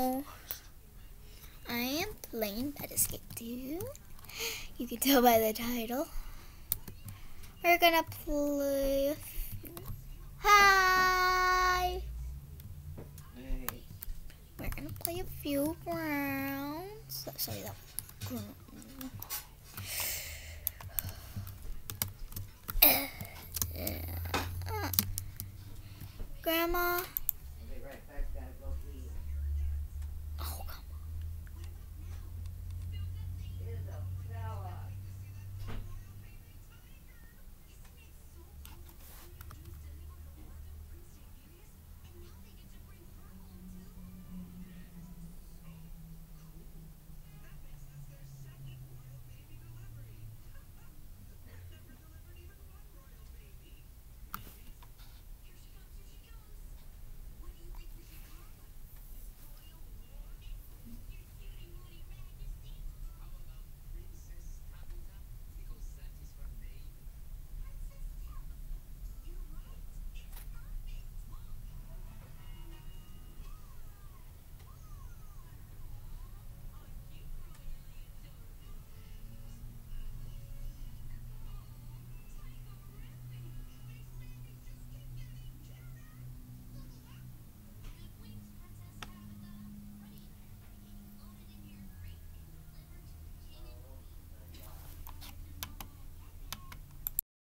I am playing Pet Escape 2. You can tell by the title. We're gonna play. Hi! We're gonna play a few rounds. Sorry, that. Grandma.